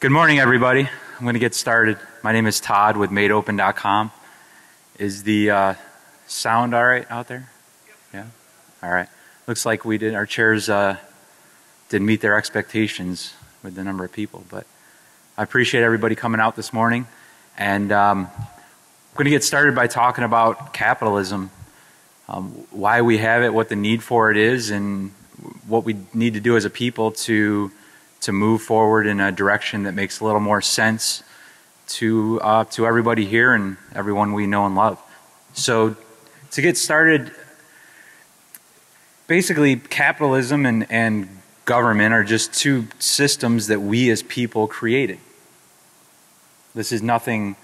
Good morning, everybody. I'm going to get started. My name is Todd with MadeOpen.com. Is the uh, sound all right out there? Yeah. All right. Looks like we did. Our chairs uh, didn't meet their expectations with the number of people, but I appreciate everybody coming out this morning. And um, I'm going to get started by talking about capitalism, um, why we have it, what the need for it is, and what we need to do as a people to to move forward in a direction that makes a little more sense to uh, to everybody here and everyone we know and love. So, to get started, basically, capitalism and, and government are just two systems that we as people created. This is nothing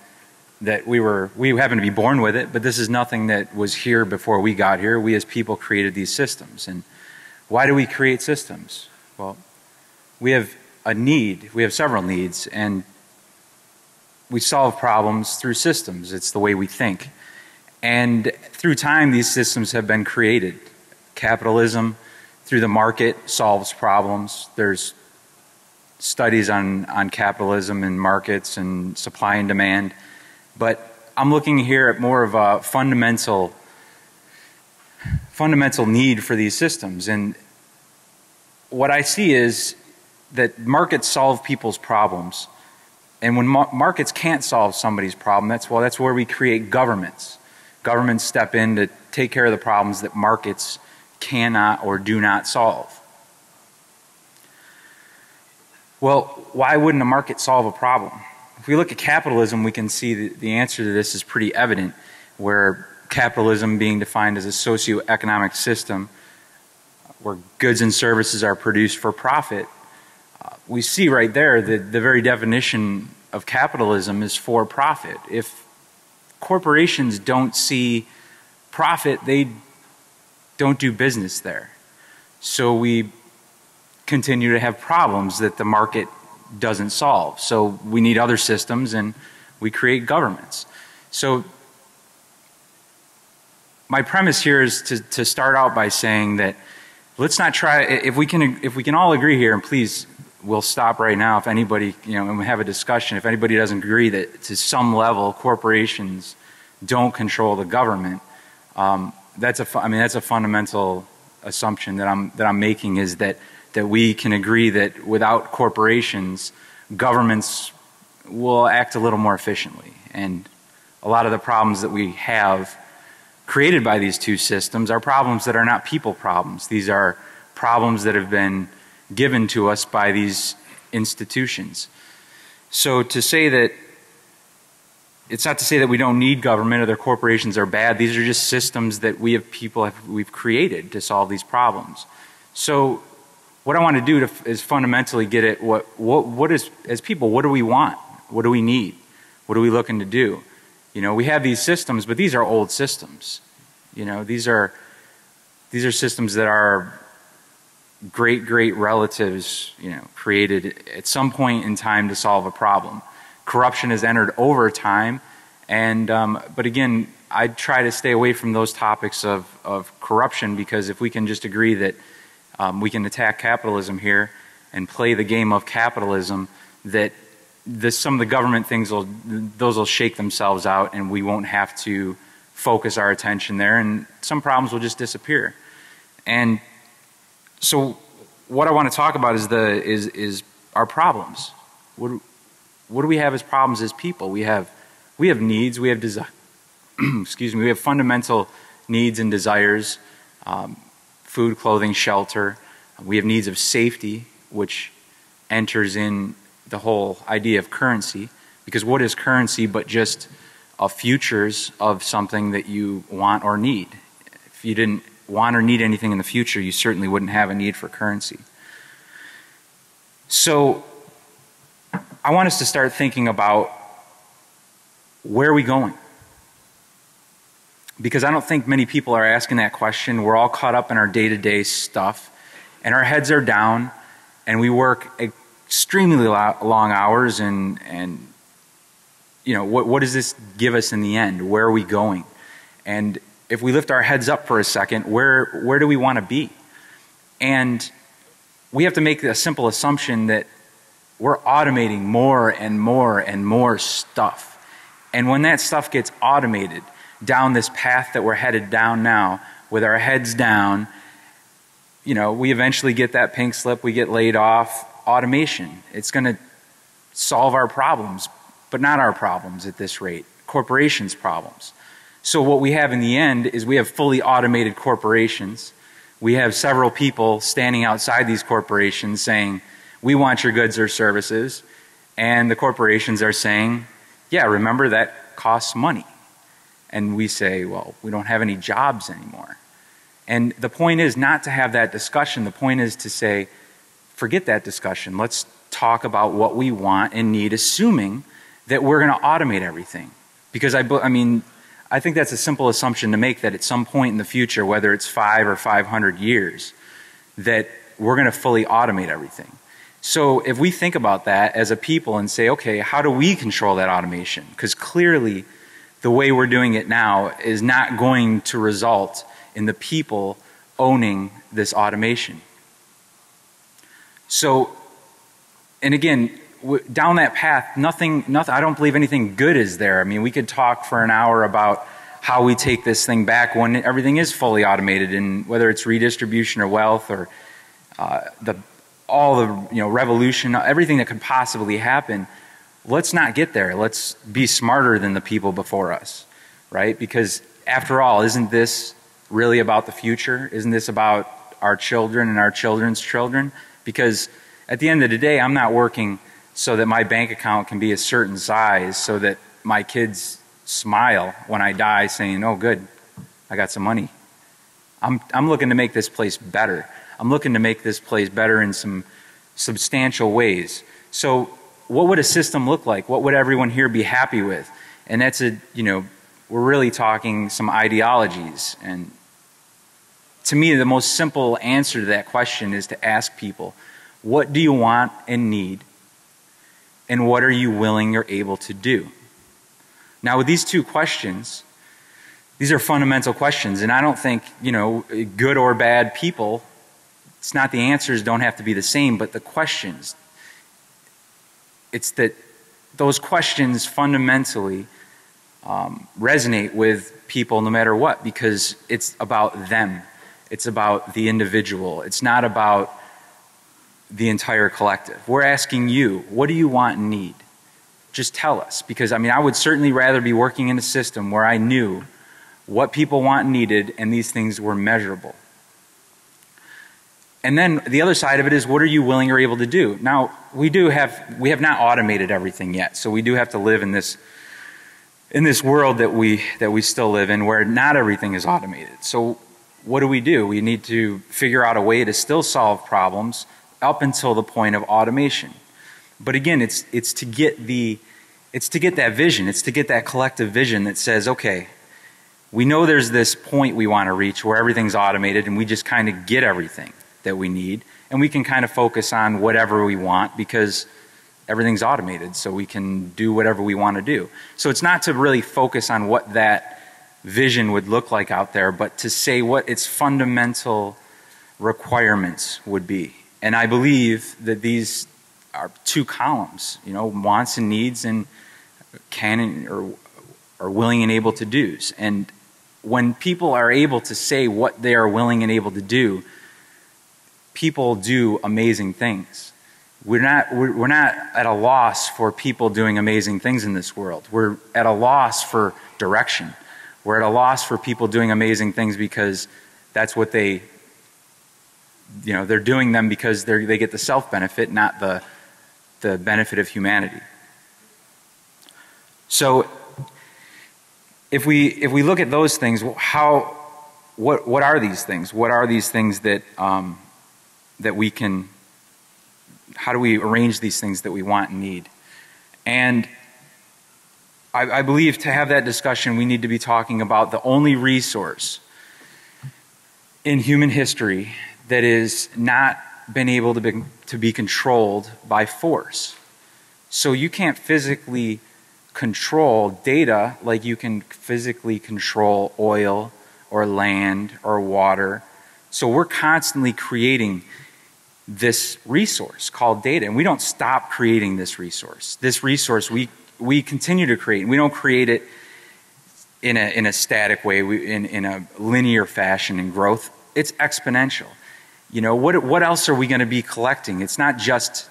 that we were we happen to be born with it, but this is nothing that was here before we got here. We as people created these systems. And why do we create systems? Well, we have a need, we have several needs, and we solve problems through systems. It's the way we think. And through time, these systems have been created. Capitalism, through the market, solves problems. There's studies on, on capitalism and markets and supply and demand. But I'm looking here at more of a fundamental fundamental need for these systems. And what I see is that markets solve people's problems. And when markets can't solve somebody's problem, that's well, that's where we create governments. Governments step in to take care of the problems that markets cannot or do not solve. Well, why wouldn't a market solve a problem? If we look at capitalism, we can see that the answer to this is pretty evident, where capitalism being defined as a socio-economic system where goods and services are produced for profit we see right there that the very definition of capitalism is for profit. If corporations don't see profit, they don't do business there. So we continue to have problems that the market doesn't solve. So we need other systems and we create governments. So my premise here is to, to start out by saying that let's not try if we can if we can all agree here and please we'll stop right now if anybody, you know, and we have a discussion. If anybody doesn't agree that to some level corporations don't control the government, um, that's a, I mean, that's a fundamental assumption that I'm, that I'm making is that, that we can agree that without corporations, governments will act a little more efficiently. And a lot of the problems that we have created by these two systems are problems that are not people problems. These are problems that have been given to us by these institutions. So to say that it's not to say that we don't need government or their corporations are bad. These are just systems that we have people have, we've created to solve these problems. So what I want to do to, is fundamentally get at what, what, what is, as people, what do we want? What do we need? What are we looking to do? You know, we have these systems, but these are old systems. You know, these are, these are systems that are great great relatives, you know, created at some point in time to solve a problem. Corruption has entered over time, and um, but again, I try to stay away from those topics of of corruption because if we can just agree that um, we can attack capitalism here and play the game of capitalism, that this, some of the government things will those will shake themselves out, and we won't have to focus our attention there, and some problems will just disappear. And so what I want to talk about is the is is our problems. What do, what do we have as problems as people? We have we have needs. We have desire. excuse me. We have fundamental needs and desires: um, food, clothing, shelter. We have needs of safety, which enters in the whole idea of currency. Because what is currency but just a futures of something that you want or need? If you didn't want or need anything in the future, you certainly wouldn't have a need for currency. So I want us to start thinking about where are we going? Because I don't think many people are asking that question. We're all caught up in our day to day stuff, and our heads are down, and we work extremely long hours. And, and you know, what, what does this give us in the end? Where are we going? And if we lift our heads up for a second, where, where do we want to be? And we have to make a simple assumption that we're automating more and more and more stuff. And when that stuff gets automated down this path that we're headed down now, with our heads down, you know, we eventually get that pink slip, we get laid off. Automation. It's going to solve our problems, but not our problems at this rate, corporations' problems. So, what we have in the end is we have fully automated corporations. We have several people standing outside these corporations saying, We want your goods or services. And the corporations are saying, Yeah, remember that costs money. And we say, Well, we don't have any jobs anymore. And the point is not to have that discussion. The point is to say, forget that discussion. Let's talk about what we want and need, assuming that we're going to automate everything. Because I, I mean, I think that's a simple assumption to make that at some point in the future, whether it's five or 500 years, that we're going to fully automate everything. So if we think about that as a people and say, okay, how do we control that automation? Because clearly, the way we're doing it now is not going to result in the people owning this automation. So, and again, down that path, nothing, nothing, I don't believe anything good is there. I mean, we could talk for an hour about how we take this thing back when everything is fully automated and whether it's redistribution or wealth or uh, the, all the, you know, revolution, everything that could possibly happen. Let's not get there. Let's be smarter than the people before us, right? Because after all, isn't this really about the future? Isn't this about our children and our children's children? Because at the end of the day, I'm not working so that my bank account can be a certain size so that my kids smile when I die saying, oh, good, I got some money. I'm, I'm looking to make this place better. I'm looking to make this place better in some substantial ways. So, what would a system look like? What would everyone here be happy with? And that's a, you know, we're really talking some ideologies. And to me, the most simple answer to that question is to ask people, what do you want and need? And what are you willing or able to do? Now, with these two questions, these are fundamental questions, and I don't think, you know, good or bad people, it's not the answers don't have to be the same, but the questions. It's that those questions fundamentally um, resonate with people no matter what because it's about them. It's about the individual. It's not about the entire collective. We're asking you, what do you want and need? Just tell us. Because, I mean, I would certainly rather be working in a system where I knew what people want and needed and these things were measurable. And then the other side of it is what are you willing or able to do? Now, we do have we have not automated everything yet. So we do have to live in this in this world that we that we still live in where not everything is automated. So what do we do? We need to figure out a way to still solve problems up until the point of automation. But again, it's, it's to get the, it's to get that vision. It's to get that collective vision that says, okay, we know there's this point we want to reach where everything's automated and we just kind of get everything that we need and we can kind of focus on whatever we want because everything's automated so we can do whatever we want to do. So it's not to really focus on what that vision would look like out there, but to say what its fundamental requirements would be. And I believe that these are two columns, you know, wants and needs and can or are willing and able to do's. And when people are able to say what they are willing and able to do, people do amazing things. We're not, we're, we're not at a loss for people doing amazing things in this world. We're at a loss for direction. We're at a loss for people doing amazing things because that's what they you know, they're doing them because they get the self benefit, not the, the benefit of humanity. So, if we, if we look at those things, how, what, what are these things? What are these things that, um, that we can, how do we arrange these things that we want and need? And I, I believe to have that discussion, we need to be talking about the only resource in human history that is not been able to be, to be controlled by force. So you can't physically control data like you can physically control oil or land or water. So we're constantly creating this resource called data. And we don't stop creating this resource. This resource we, we continue to create. We don't create it in a, in a static way, we, in, in a linear fashion in growth. It's exponential. You know, what, what else are we going to be collecting? It's not just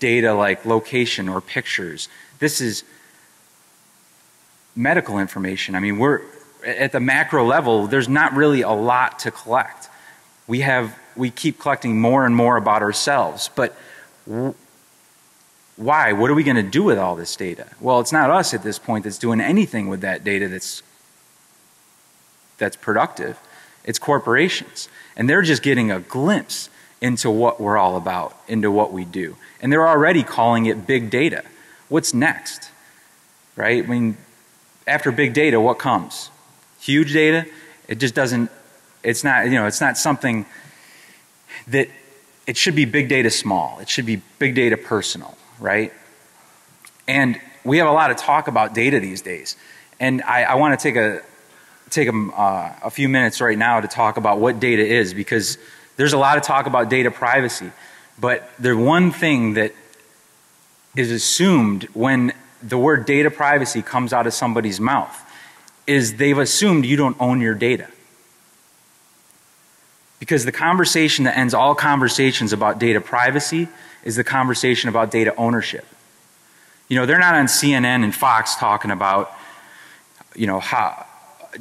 data like location or pictures. This is medical information. I mean, we're at the macro level, there's not really a lot to collect. We have we keep collecting more and more about ourselves, but why? What are we going to do with all this data? Well, it's not us at this point that's doing anything with that data that's that's productive. It's corporations. And they're just getting a glimpse into what we're all about, into what we do. And they're already calling it big data. What's next? Right? I mean, after big data, what comes? Huge data? It just doesn't, it's not, you know, it's not something that, it should be big data small. It should be big data personal, right? And we have a lot of talk about data these days. And I, I want to take a, take a, uh, a few minutes right now to talk about what data is because there's a lot of talk about data privacy. But the one thing that is assumed when the word data privacy comes out of somebody's mouth is they've assumed you don't own your data. Because the conversation that ends all conversations about data privacy is the conversation about data ownership. You know, they're not on CNN and Fox talking about, you know, how,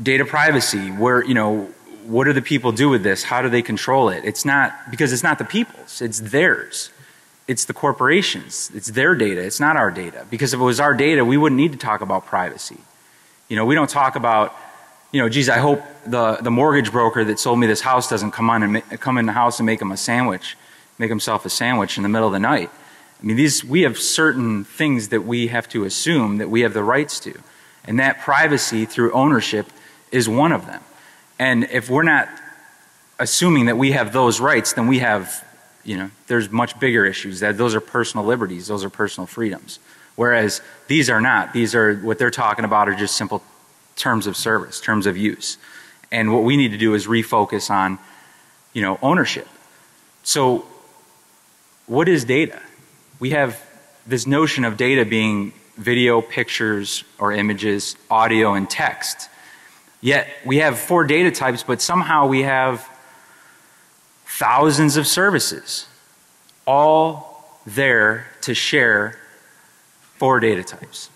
data privacy, where, you know, what do the people do with this? How do they control it? It's not, because it's not the people's, it's theirs it's the corporations. It's their data. It's not our data. Because if it was our data, we wouldn't need to talk about privacy. You know, we don't talk about, you know, geez, I hope the, the mortgage broker that sold me this house doesn't come on and come in the house and make him a sandwich, make himself a sandwich in the middle of the night. I mean, these, we have certain things that we have to assume that we have the rights to. And that privacy through ownership is one of them. And if we're not assuming that we have those rights, then we have you know, there's much bigger issues. That those are personal liberties, those are personal freedoms. Whereas these are not. These are what they're talking about are just simple terms of service, terms of use. And what we need to do is refocus on, you know, ownership. So what is data? We have this notion of data being video, pictures or images, audio and text. Yet we have four data types, but somehow we have thousands of services, all there to share four data types.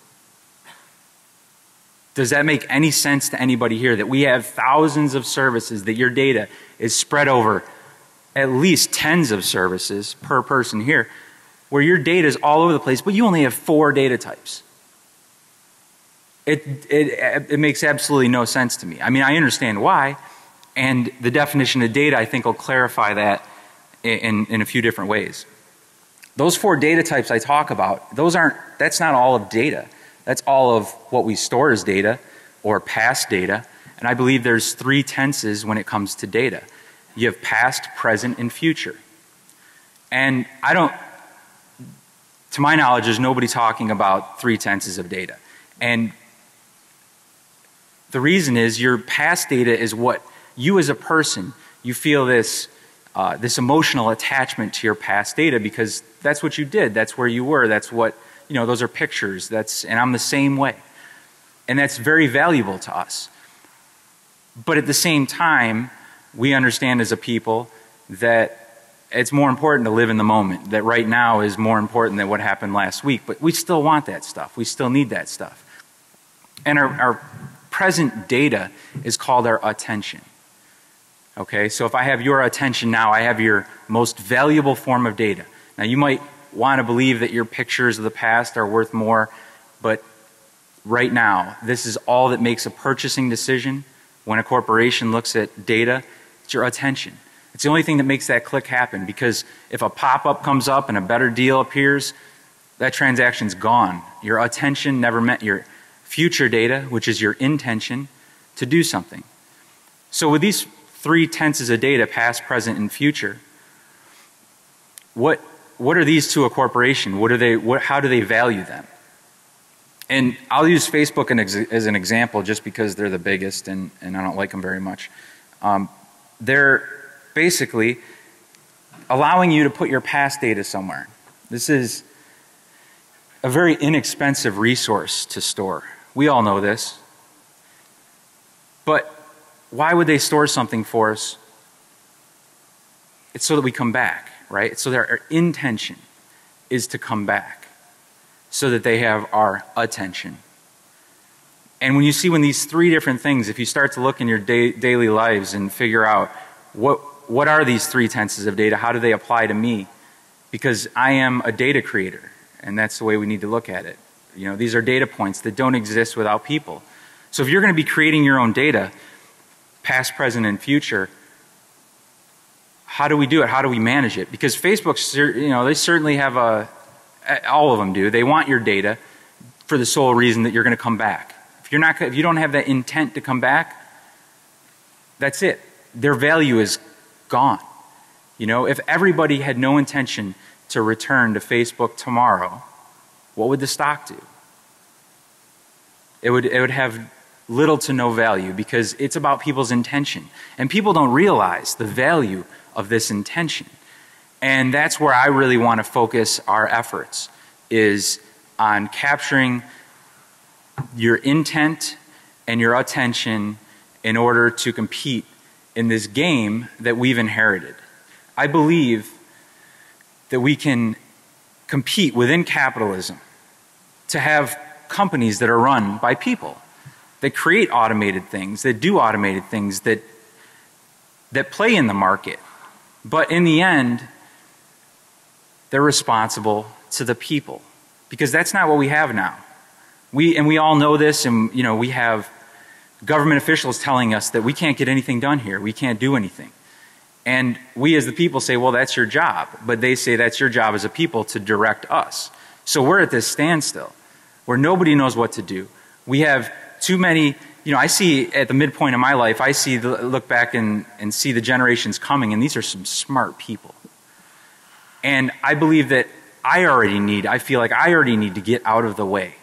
Does that make any sense to anybody here that we have thousands of services that your data is spread over at least tens of services per person here where your data is all over the place but you only have four data types? It, it, it makes absolutely no sense to me. I mean, I understand why. And the definition of data, I think, will clarify that in, in a few different ways. Those four data types I talk about, those aren't, that's not all of data. That's all of what we store as data or past data. And I believe there's three tenses when it comes to data. You have past, present, and future. And I don't, to my knowledge, there's nobody talking about three tenses of data. And the reason is your past data is what you as a person, you feel this, uh, this emotional attachment to your past data because that's what you did. That's where you were. That's what, you know, those are pictures. That's, and I'm the same way. And that's very valuable to us. But at the same time, we understand as a people that it's more important to live in the moment. That right now is more important than what happened last week. But we still want that stuff. We still need that stuff. And our, our present data is called our attention. Okay, so if I have your attention now, I have your most valuable form of data. Now you might want to believe that your pictures of the past are worth more, but right now, this is all that makes a purchasing decision when a corporation looks at data. It's your attention. It's the only thing that makes that click happen because if a pop up comes up and a better deal appears, that transaction's gone. Your attention never met your future data, which is your intention to do something. So with these three tenses of data, past, present, and future. What, what are these to a corporation? What are they, what, how do they value them? And I'll use Facebook as an example just because they're the biggest and, and I don't like them very much. Um, they're basically, allowing you to put your past data somewhere. This is a very inexpensive resource to store. We all know this. But why would they store something for us? It's so that we come back, right? So their intention is to come back so that they have our attention. And when you see when these three different things, if you start to look in your da daily lives and figure out what, what are these three tenses of data, how do they apply to me? Because I am a data creator, and that's the way we need to look at it. You know, these are data points that don't exist without people. So if you're going to be creating your own data, past, present, and future, how do we do it? How do we manage it? Because Facebook, you know, they certainly have a, all of them do. They want your data for the sole reason that you're going to come back. If you're not, if you don't have that intent to come back, that's it. Their value is gone. You know, if everybody had no intention to return to Facebook tomorrow, what would the stock do? It would, it would have little to no value because it's about people's intention. And people don't realize the value of this intention. And that's where I really want to focus our efforts is on capturing your intent and your attention in order to compete in this game that we've inherited. I believe that we can compete within capitalism to have companies that are run by people that create automated things, that do automated things, that, that play in the market. But in the end, they're responsible to the people because that's not what we have now. We, and we all know this and you know, we have government officials telling us that we can't get anything done here. We can't do anything. And we as the people say, well, that's your job. But they say that's your job as a people to direct us. So we're at this standstill where nobody knows what to do. We have too many, you know, I see at the midpoint of my life, I see, the, look back and, and see the generations coming, and these are some smart people. And I believe that I already need, I feel like I already need to get out of the way.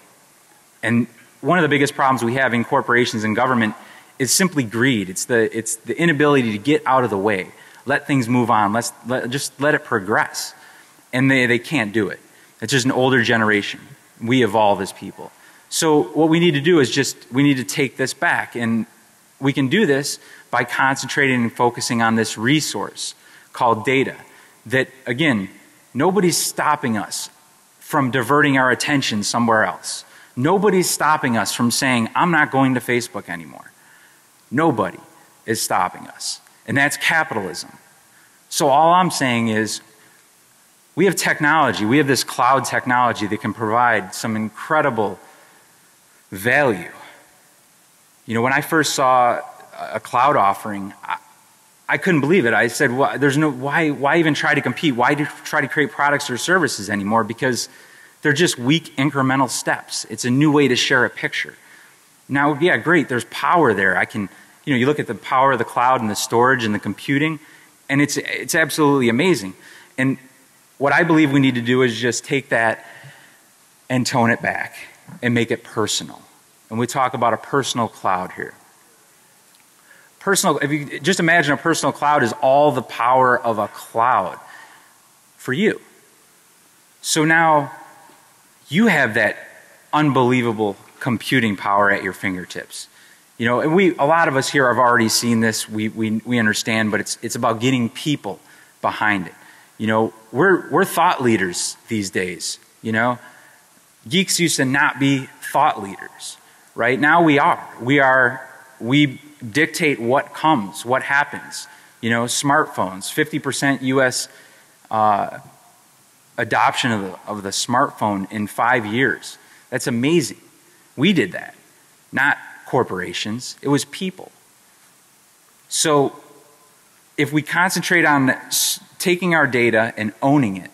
And one of the biggest problems we have in corporations and government is simply greed. It's the, it's the inability to get out of the way. Let things move on. Let's, let, just let it progress. And they, they can't do it. It's just an older generation. We evolve as people. So what we need to do is just, we need to take this back. And we can do this by concentrating and focusing on this resource called data. That, again, nobody's stopping us from diverting our attention somewhere else. Nobody's stopping us from saying, I'm not going to Facebook anymore. Nobody is stopping us. And that's capitalism. So all I'm saying is, we have technology, we have this cloud technology that can provide some incredible value. You know, when I first saw a cloud offering, I, I couldn't believe it. I said, well, there's no, why, why even try to compete? Why do, try to create products or services anymore? Because they're just weak incremental steps. It's a new way to share a picture. Now, yeah, great, there's power there. I can, you know, you look at the power of the cloud and the storage and the computing, and it's, it's absolutely amazing. And what I believe we need to do is just take that and tone it back and make it personal. And we talk about a personal cloud here. Personal, if you just imagine a personal cloud is all the power of a cloud for you. So now you have that unbelievable computing power at your fingertips. You know, and we, a lot of us here have already seen this, we, we, we understand, but it's, it's about getting people behind it. You know, we're, we're thought leaders these days, you know. Geeks used to not be thought leaders. Right now we are. We are, we dictate what comes, what happens. You know, smartphones, 50% US uh, adoption of the, of the smartphone in five years. That's amazing. We did that, not corporations. It was people. So if we concentrate on taking our data and owning it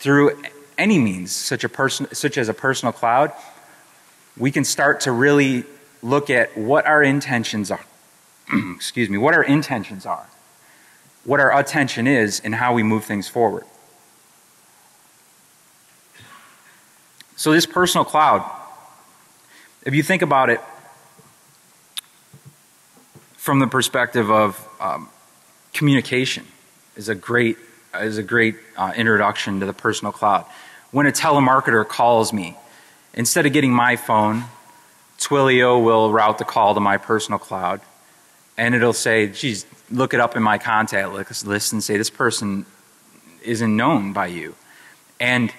through any means, such, a person, such as a personal cloud, we can start to really look at what our intentions are. Excuse me, what our intentions are, what our attention is, and how we move things forward. So, this personal cloud, if you think about it from the perspective of um, communication, is a great is a great uh, introduction to the personal cloud. When a telemarketer calls me, instead of getting my phone, Twilio will route the call to my personal cloud, and it'll say, geez, look it up in my contact list and say this person isn't known by you. And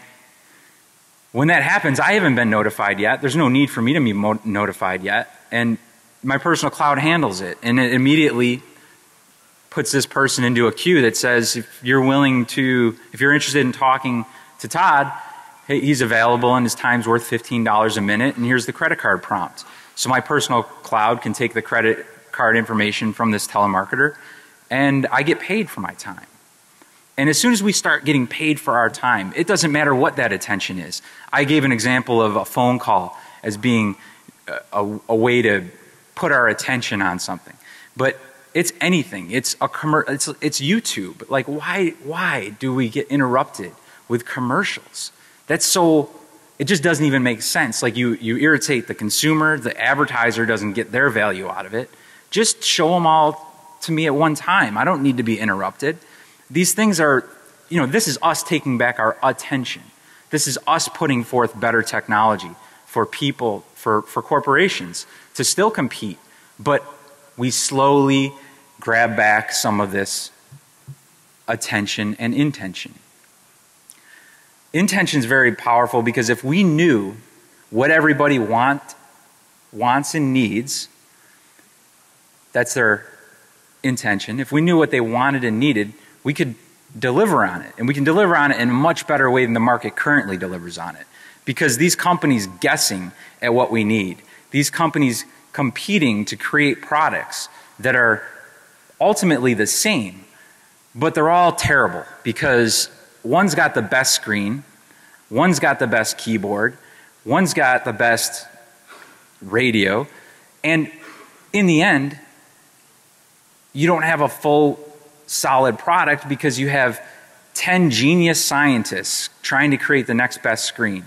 when that happens, I haven't been notified yet. There's no need for me to be notified yet. And my personal cloud handles it. And it immediately puts this person into a queue that says, if you're willing to, if you're interested in talking to Todd, hey, he's available and his time's worth $15 a minute and here's the credit card prompt. So my personal cloud can take the credit card information from this telemarketer and I get paid for my time. And as soon as we start getting paid for our time, it doesn't matter what that attention is. I gave an example of a phone call as being a, a way to put our attention on something. But it's anything. It's a commer- it's, it's YouTube. Like why why do we get interrupted with commercials? That's so it just doesn't even make sense. Like you you irritate the consumer, the advertiser doesn't get their value out of it. Just show them all to me at one time. I don't need to be interrupted. These things are, you know, this is us taking back our attention. This is us putting forth better technology for people, for, for corporations to still compete. But we slowly grab back some of this attention and intention. Intention is very powerful because if we knew what everybody want, wants and needs, that's their intention. If we knew what they wanted and needed, we could deliver on it. And we can deliver on it in a much better way than the market currently delivers on it. Because these companies guessing at what we need, these companies competing to create products that are ultimately the same, but they're all terrible because one's got the best screen, one's got the best keyboard, one's got the best radio, and in the end, you don't have a full solid product because you have 10 genius scientists trying to create the next best screen,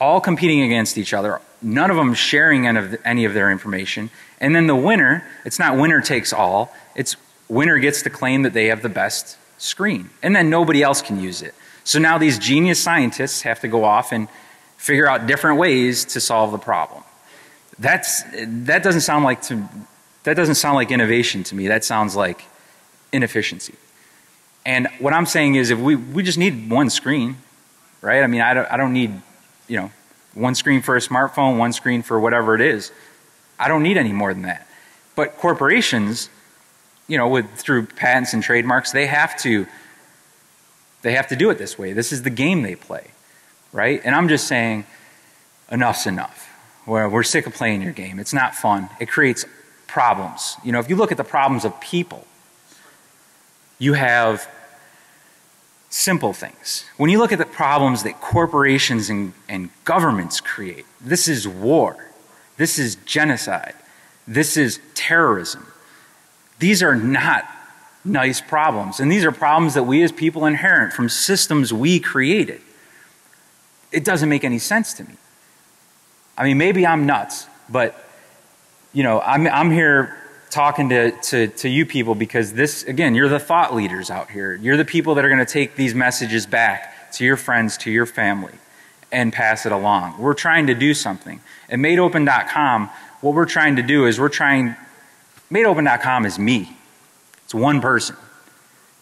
all competing against each other, none of them sharing any of, any of their information. And then the winner, it's not winner takes all, it's winner gets to claim that they have the best screen. And then nobody else can use it. So now these genius scientists have to go off and figure out different ways to solve the problem. That's, that doesn't sound like to, that doesn't sound like innovation to me. That sounds like inefficiency. And what I'm saying is if we, we just need one screen, right? I mean, I don't, I don't need, you know, one screen for a smartphone, one screen for whatever it is. I don't need any more than that. But corporations, you know, with through patents and trademarks, they have to they have to do it this way. This is the game they play, right? And I'm just saying, enough's enough. We're, we're sick of playing your game. It's not fun. It creates problems. You know, if you look at the problems of people, you have simple things. When you look at the problems that corporations and, and governments create, this is war, this is genocide, this is terrorism. These are not nice problems. And these are problems that we as people inherit from systems we created. It doesn't make any sense to me. I mean, maybe I'm nuts, but, you know, I'm, I'm here talking to, to, to you people because this, again, you're the thought leaders out here. You're the people that are going to take these messages back to your friends, to your family, and pass it along. We're trying to do something. At MadeOpen.com, what we're trying to do is we're trying, MadeOpen.com is me. It's one person.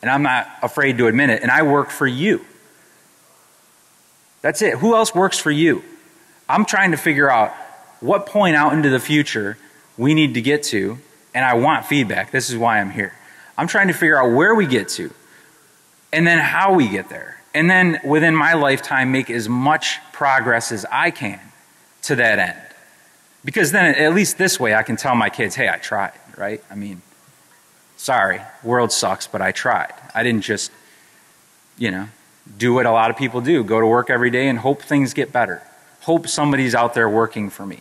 And I'm not afraid to admit it. And I work for you. That's it. Who else works for you? I'm trying to figure out what point out into the future we need to get to and I want feedback. This is why I'm here. I'm trying to figure out where we get to and then how we get there. And then within my lifetime, make as much progress as I can to that end. Because then, at least this way, I can tell my kids, hey, I tried, right? I mean, sorry, world sucks, but I tried. I didn't just, you know, do what a lot of people do go to work every day and hope things get better. Hope somebody's out there working for me.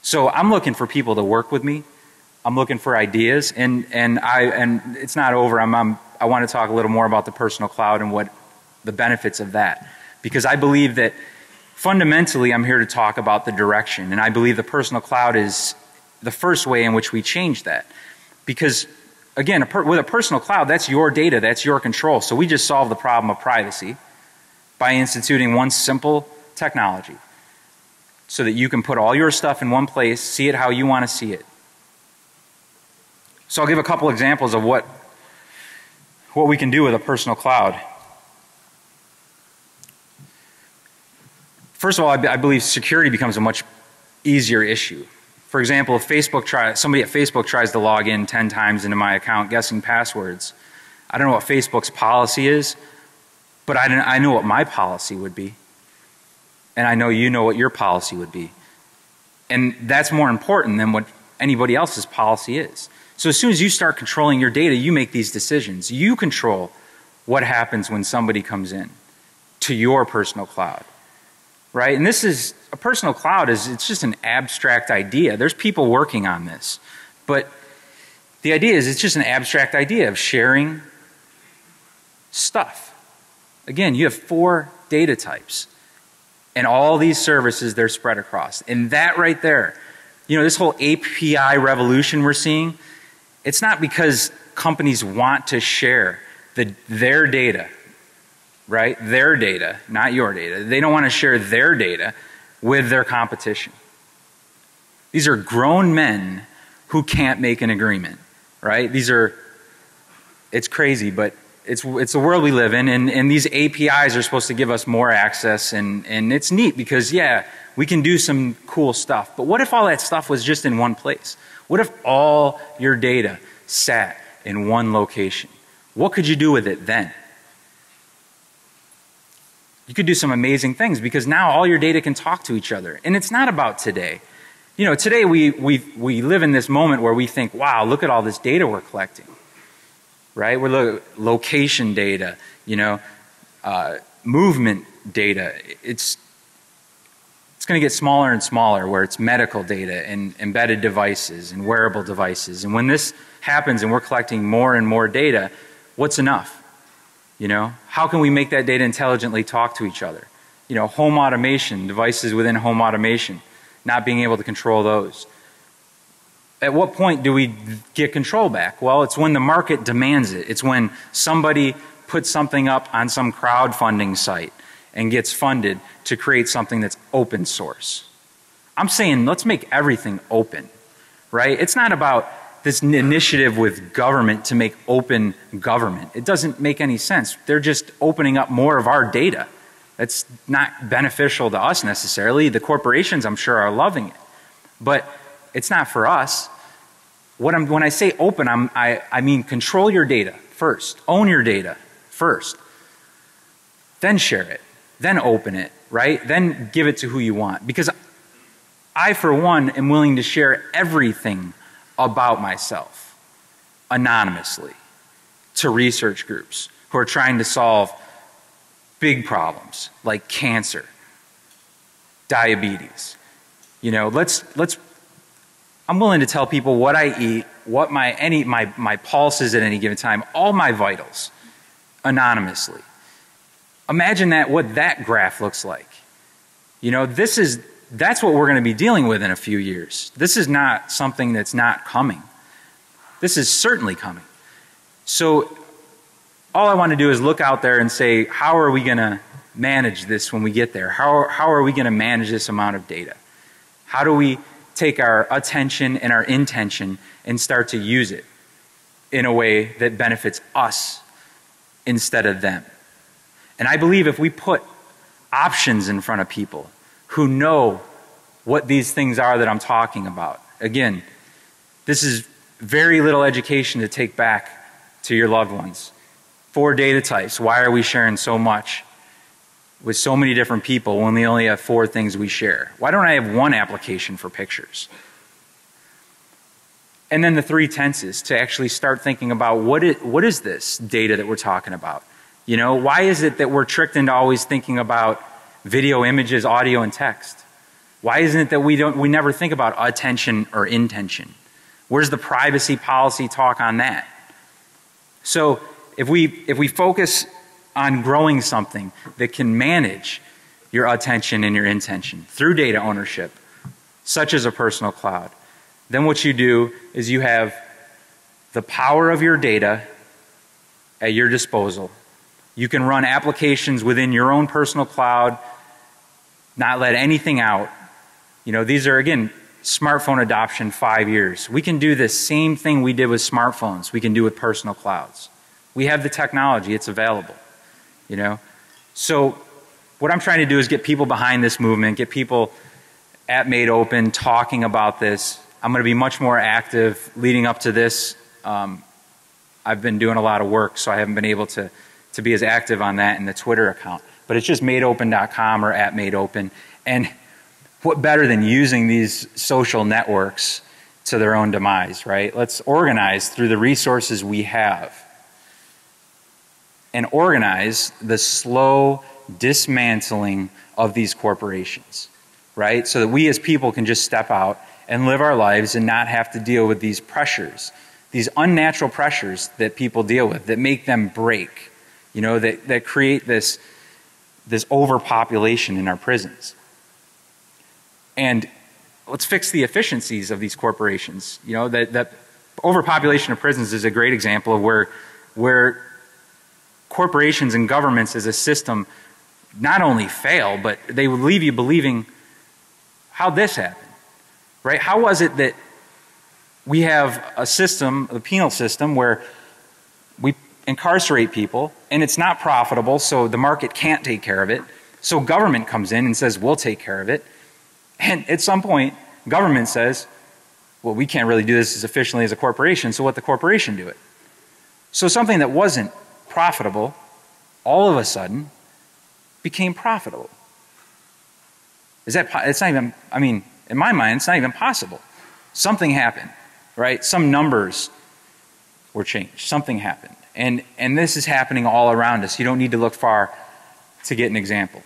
So I'm looking for people to work with me I'm looking for ideas, and and I and it's not over. I'm, I'm I want to talk a little more about the personal cloud and what the benefits of that, because I believe that fundamentally I'm here to talk about the direction, and I believe the personal cloud is the first way in which we change that, because again, a with a personal cloud, that's your data, that's your control. So we just solve the problem of privacy by instituting one simple technology so that you can put all your stuff in one place, see it how you want to see it. So I'll give a couple examples of what, what we can do with a personal cloud. First of all, I, I believe security becomes a much easier issue. For example, if Facebook try, somebody at Facebook tries to log in 10 times into my account guessing passwords, I don't know what Facebook's policy is, but I, I know what my policy would be. And I know you know what your policy would be. And that's more important than what anybody else's policy is. So as soon as you start controlling your data, you make these decisions. You control what happens when somebody comes in to your personal cloud right? And this is a personal cloud is it's just an abstract idea. There's people working on this. But the idea is it's just an abstract idea of sharing stuff. Again, you have four data types and all these services they're spread across. And that right there, you know, this whole API revolution we're seeing, it's not because companies want to share the, their data right? Their data, not your data. They don't want to share their data with their competition. These are grown men who can't make an agreement, right? These are, it's crazy, but it's, it's the world we live in, and, and these APIs are supposed to give us more access, and, and it's neat because, yeah, we can do some cool stuff. But what if all that stuff was just in one place? What if all your data sat in one location? What could you do with it then? you could do some amazing things because now all your data can talk to each other. And it's not about today. You know, today we, we, we live in this moment where we think, wow, look at all this data we're collecting. Right? We're lo location data, you know, uh, movement data. It's, it's going to get smaller and smaller where it's medical data and embedded devices and wearable devices. And when this happens and we're collecting more and more data, what's enough? You know, how can we make that data intelligently talk to each other? You know, home automation, devices within home automation, not being able to control those. At what point do we get control back? Well, it's when the market demands it. It's when somebody puts something up on some crowdfunding site and gets funded to create something that's open source. I'm saying let's make everything open, right? It's not about this initiative with government to make open government. It doesn't make any sense. They're just opening up more of our data. That's not beneficial to us necessarily. The corporations, I'm sure, are loving it. But it's not for us. When I say open, I, I mean control your data first. Own your data first. Then share it. Then open it, right? Then give it to who you want. Because I, for one, am willing to share everything about myself anonymously to research groups who are trying to solve big problems like cancer, diabetes. You know, let's let's I'm willing to tell people what I eat, what my any my my pulse is at any given time, all my vitals anonymously. Imagine that what that graph looks like. You know, this is that's what we're going to be dealing with in a few years. This is not something that's not coming. This is certainly coming. So all I want to do is look out there and say, how are we going to manage this when we get there? How, how are we going to manage this amount of data? How do we take our attention and our intention and start to use it in a way that benefits us instead of them? And I believe if we put options in front of people, who know what these things are that I'm talking about. Again, this is very little education to take back to your loved ones. Four data types. Why are we sharing so much with so many different people when we only have four things we share? Why don't I have one application for pictures? And then the three tenses to actually start thinking about what is, what is this data that we're talking about? You know, why is it that we're tricked into always thinking about video, images, audio, and text? Why isn't it that we don't we never think about attention or intention? Where's the privacy policy talk on that? So if we if we focus on growing something that can manage your attention and your intention through data ownership, such as a personal cloud, then what you do is you have the power of your data at your disposal. You can run applications within your own personal cloud, not let anything out. You know, these are again smartphone adoption 5 years. We can do the same thing we did with smartphones. We can do with personal clouds. We have the technology, it's available. You know. So what I'm trying to do is get people behind this movement, get people at Made Open talking about this. I'm going to be much more active leading up to this. Um, I've been doing a lot of work, so I haven't been able to, to be as active on that in the Twitter account. But it's just madeopen.com or at madeopen. And what better than using these social networks to their own demise, right? Let's organize through the resources we have and organize the slow dismantling of these corporations, right? So that we as people can just step out and live our lives and not have to deal with these pressures, these unnatural pressures that people deal with that make them break, you know, that, that create this, this overpopulation in our prisons. And let's fix the efficiencies of these corporations. You know, that, that overpopulation of prisons is a great example of where, where corporations and governments as a system not only fail, but they would leave you believing how this happened. Right? How was it that we have a system, the penal system, where incarcerate people and it's not profitable, so the market can't take care of it. So government comes in and says, we'll take care of it. And at some point, government says, well, we can't really do this as efficiently as a corporation, so let the corporation do it. So something that wasn't profitable all of a sudden became profitable. Is that, it's not even, I mean, in my mind, it's not even possible. Something happened, right? Some numbers were changed. Something happened. And, and this is happening all around us. You don't need to look far to get an example.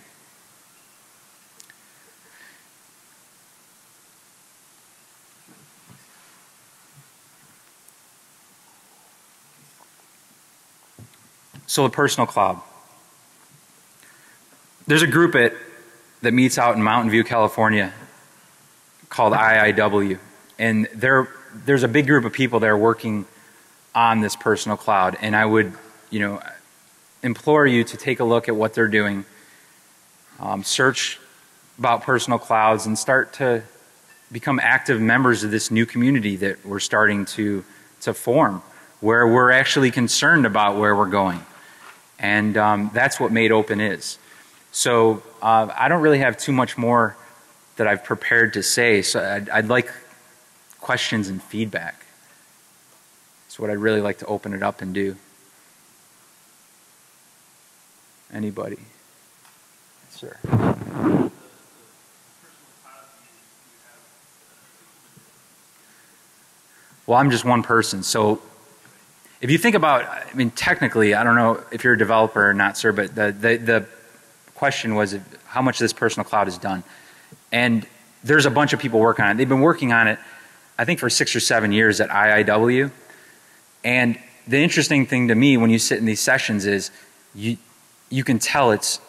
So the personal cloud. There's a group at, that meets out in Mountain View, California called IIW. And there, there's a big group of people that are working on this personal cloud. And I would, you know, implore you to take a look at what they're doing. Um, search about personal clouds and start to become active members of this new community that we're starting to, to form, where we're actually concerned about where we're going. And um, that's what Made Open is. So uh, I don't really have too much more that I've prepared to say. So I'd, I'd like questions and feedback. That's what I'd really like to open it up and do. Anybody? Sir. Well, I'm just one person. So if you think about, I mean, technically, I don't know if you're a developer or not, sir, but the, the, the question was how much this personal cloud is done. And there's a bunch of people working on it. They've been working on it, I think, for six or seven years at IIW. And the interesting thing to me when you sit in these sessions is you, you can tell it's,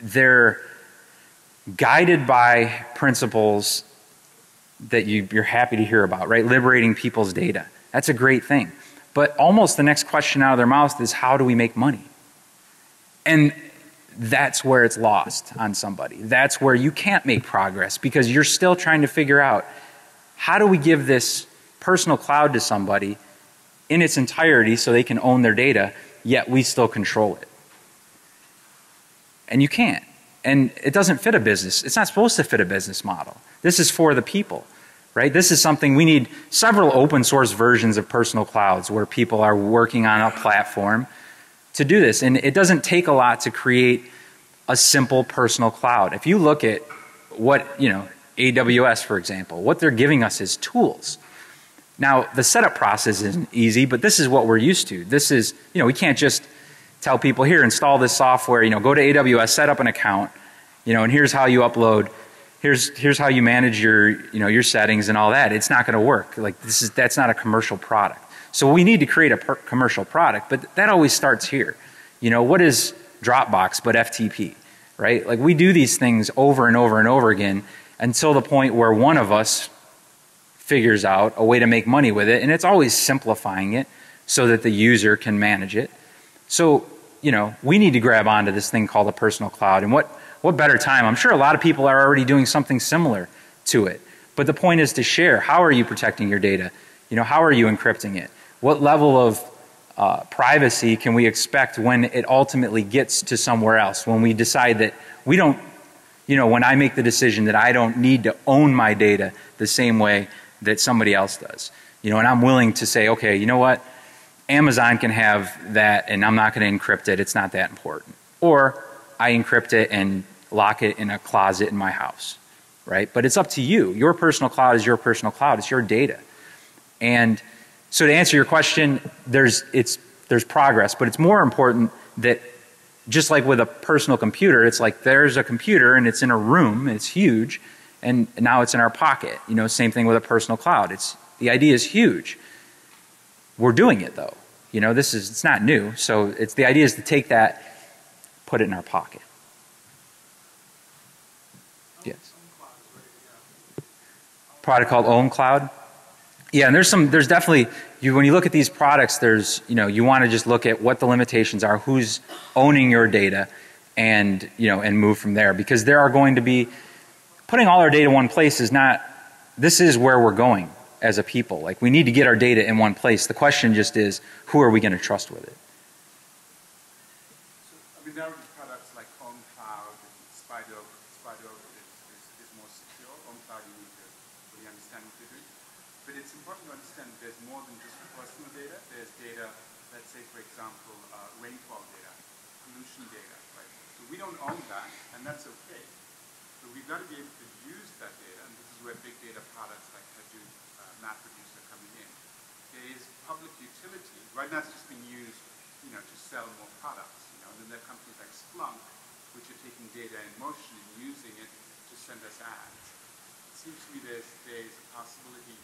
they're guided by principles that you, you're happy to hear about, right? Liberating people's data. That's a great thing. But almost the next question out of their mouth is how do we make money? And that's where it's lost on somebody. That's where you can't make progress because you're still trying to figure out how do we give this personal cloud to somebody in its entirety so they can own their data, yet we still control it. And you can't. And it doesn't fit a business. It's not supposed to fit a business model. This is for the people right? This is something we need several open source versions of personal clouds where people are working on a platform to do this. And it doesn't take a lot to create a simple personal cloud. If you look at what, you know, AWS, for example, what they're giving us is tools. Now, the setup process isn't easy, but this is what we're used to. This is, you know, we can't just tell people here, install this software, you know, go to AWS, set up an account, you know, and here's how you upload here's here's how you manage your you know your settings and all that. It's not going to work. Like this is that's not a commercial product. So we need to create a commercial product, but that always starts here. You know what is Dropbox but FTP, right? Like we do these things over and over and over again until the point where one of us figures out a way to make money with it, and it's always simplifying it so that the user can manage it. So, you know, we need to grab onto this thing called a personal cloud. And what, what better time? I'm sure a lot of people are already doing something similar to it. But the point is to share. How are you protecting your data? You know, how are you encrypting it? What level of uh, privacy can we expect when it ultimately gets to somewhere else? When we decide that we don't, you know, when I make the decision that I don't need to own my data the same way that somebody else does. You know, and I'm willing to say, okay, you know what? Amazon can have that and I'm not going to encrypt it. It's not that important. Or I encrypt it and lock it in a closet in my house, right? But it's up to you. Your personal cloud is your personal cloud. It's your data. And so to answer your question, there's, it's, there's progress, but it's more important that just like with a personal computer, it's like there's a computer and it's in a room, it's huge, and now it's in our pocket. You know, same thing with a personal cloud. It's, the idea is huge. We're doing it though. You know, this is, it's not new. So it's, the idea is to take that, put it in our pocket. Yes. Product called OwnCloud. Yeah, and there's some, there's definitely, you, when you look at these products, there's, you know, you want to just look at what the limitations are, who's owning your data, and, you know, and move from there. Because there are going to be, putting all our data in one place is not, this is where we're going as a people. Like, we need to get our data in one place. The question just is, who are we going to trust with it? So, I mean, there are products like OwnCloud, Spider, Spider is, is, is more secure. OwnCloud, you need to really understand what they're doing. But it's important to understand there's more than just personal data. There's data, let's say, for example, uh, rainfall data, pollution data, right? So we don't own that, and that's okay. But we've got to be able to use that data, and this is where big data products like Hadoop, uh, MapReduce are coming in. There is public utility. Right now it's just being used, you know, to sell more products. You know, and then there are companies like Splunk, which are taking data in motion and using it to send us ads. It seems to me there's, there's a possibility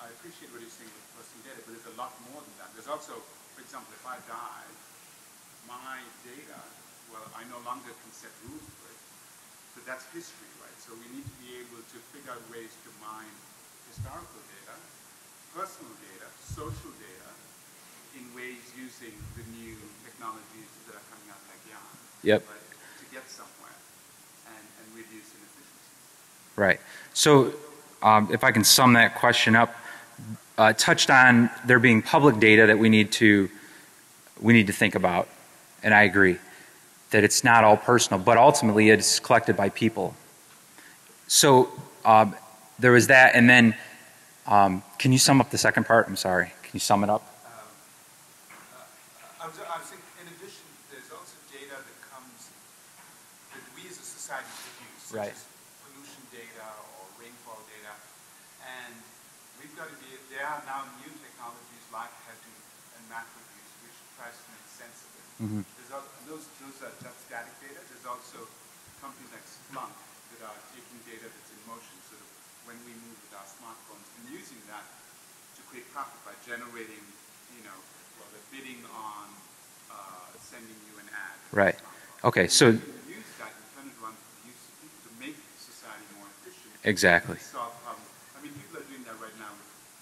I appreciate what you're saying with personal data, but there's a lot more than that. There's also, for example, if I die, my data, well, I no longer can set rules for it, but that's history? So we need to be able to figure out ways to mine historical data, personal data, social data, in ways using the new technologies that are coming out like Yarn. Yep. Right, to get somewhere and, and reduce inefficiencies. Right. So um, if I can sum that question up, uh, touched on there being public data that we need to we need to think about, and I agree that it's not all personal, but ultimately it's collected by people. So um, there was that, and then um, can you sum up the second part? I'm sorry. Can you sum it up? I was, I was thinking, in addition, there's also data that comes that we as a society produce, such Right. as pollution data or rainfall data, and we've got to be. There are now new technologies like Hadoop and MapReduce, which tries to make sense of it. Mhm. There's al- those those are just static data. There's also companies like Splunk that taking data that's in motion, sort of when we move with our smartphones, and using that to create profit by generating, you know, well, they're bidding on uh, sending you an ad. Right. Okay, so You use that and turn it around for use of to make society more efficient. exactly. and Solve problems. I mean, people are doing that right now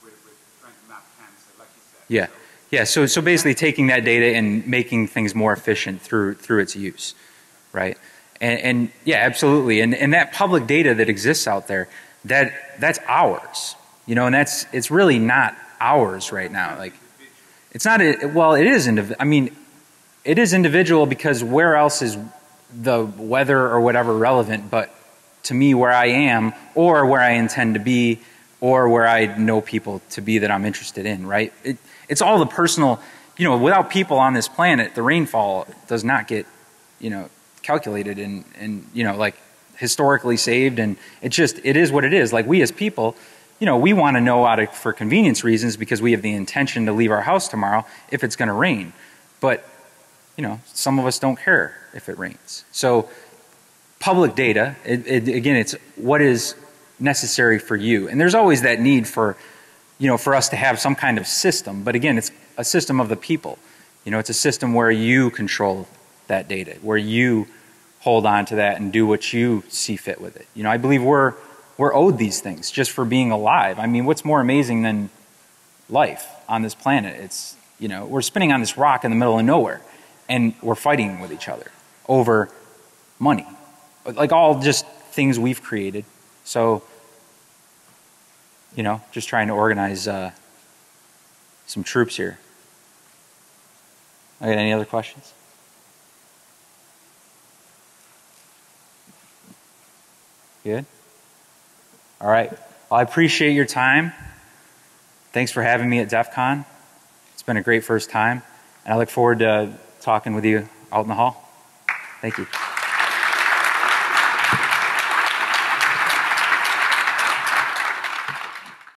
with, with, with trying to map cancer, like you said. Yeah. Yeah, so, so basically taking that data and making things more efficient through, through its use, right? And, and yeah, absolutely. And, and that public data that exists out there, that, that's ours, you know, and that's, it's really not ours right now. Like, it's not, a, well, it is, indiv- I mean, it is individual because where else is the weather or whatever relevant but to me where I am or where I intend to be or where I know people to be that I'm interested in, right? It, it's all the personal, you know, without people on this planet, the rainfall does not get, you know, calculated and, and you know, like historically saved and it's just, it is what it is. Like we as people, you know, we want to know out of, for convenience reasons because we have the intention to leave our house tomorrow if it's going to rain. But, you know, some of us don't care if it rains. So public data, it, it, again, it's what is necessary for you. And there's always that need for, you know, for us to have some kind of system. But again, it's a system of the people. You know, it's a system where you control that data, where you hold on to that and do what you see fit with it. You know, I believe we're we're owed these things just for being alive. I mean, what's more amazing than life on this planet? It's, you know, we're spinning on this rock in the middle of nowhere and we're fighting with each other over money. Like all just things we've created. So, you know, just trying to organize uh, some troops here. Okay, any other questions? Good? All right. Well, I appreciate your time. Thanks for having me at DEF CON. It's been a great first time, and I look forward to talking with you out in the hall. Thank you.